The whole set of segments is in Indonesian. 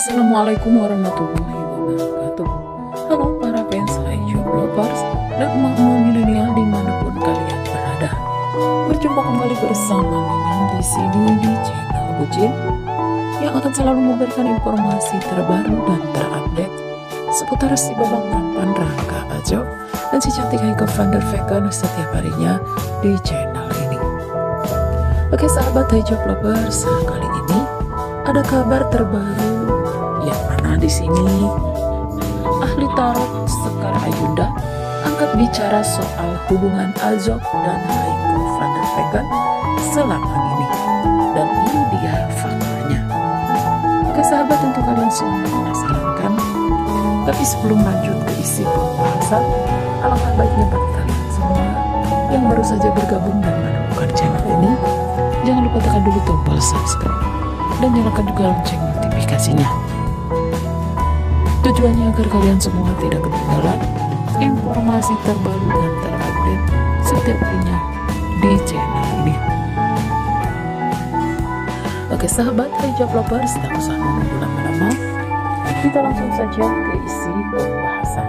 Assalamualaikum warahmatullahi wabarakatuh. Halo para fans Ayo Lovers dan emak-emak milenial di mana pun kalian berada. Berjumpa kembali bersama Mimin di sini di channel Bucin Yang akan selalu memberikan informasi terbaru dan terupdate Seputar si babang tampan Rangga Ajo Dan si cantik Heiko van der Vegan setiap harinya di channel ini. Oke sahabat Hijab Lovers, kali ini ada kabar terbaru mana di sini. Ahli tarot Sekar Ayunda angkat bicara soal hubungan Azok dan Haiko van der Vegan selama ini. Dan ini dia faktanya. Oke sahabat tentu kalian semua penasaran tapi sebelum lanjut ke isi pembahasan alangkah baiknya bagi kalian semua yang baru saja bergabung dan menemukan channel ini jangan lupa tekan dulu tombol subscribe dan nyalakan juga lonceng notifikasinya. Tujuannya agar kalian semua tidak ketinggalan informasi terbaru dan terupdate setiap harinya di channel ini. Oke sahabat hijab lovers, tak usah menunggu lama-lama, kita langsung saja ke isi pembahasan.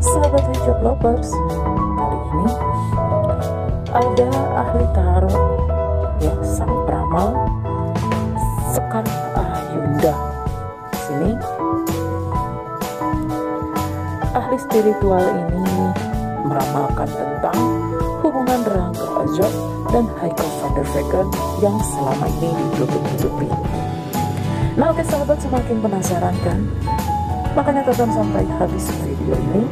Sahabat hijab lovers, kali ini ada ahli tarot ya sang peramal Sekar Ayunda sini. Ahli spiritual ini meramalkan tentang hubungan Rangga Azok dan Haikal van der yang selama ini ditutup-tutupi nah oke sahabat semakin penasaran kan? Makanya tonton sampai habis video ini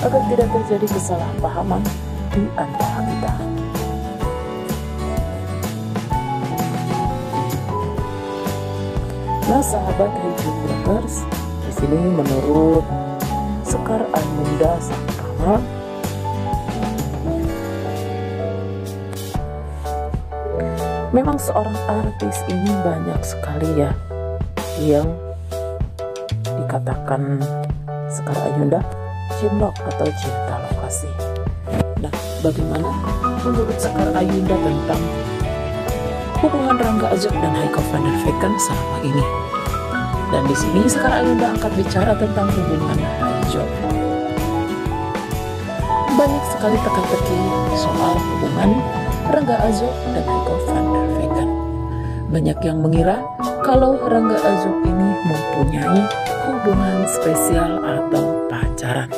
agar tidak terjadi kesalahpahaman di antara kita. Nah, sahabat Hijau Brothers, di sini menurut Sekar Anunda Sang Rama, memang seorang artis ini banyak sekali ya yang dikatakan Sekar Ayunda cinlok atau cinta lokasi. Nah, bagaimana menurut Sekar Ayunda tentang hubungan Rangga Azok dan Haiko van der Vegan selama ini? Dan di sini Sekar Ayunda angkat bicara tentang hubungan Azok. Banyak sekali teka-teki soal hubungan Rangga Azok dan Haiko van der Vegan. Banyak yang mengira kalau Rangga Azok ini mempunyai hubungan spesial atau pacaran.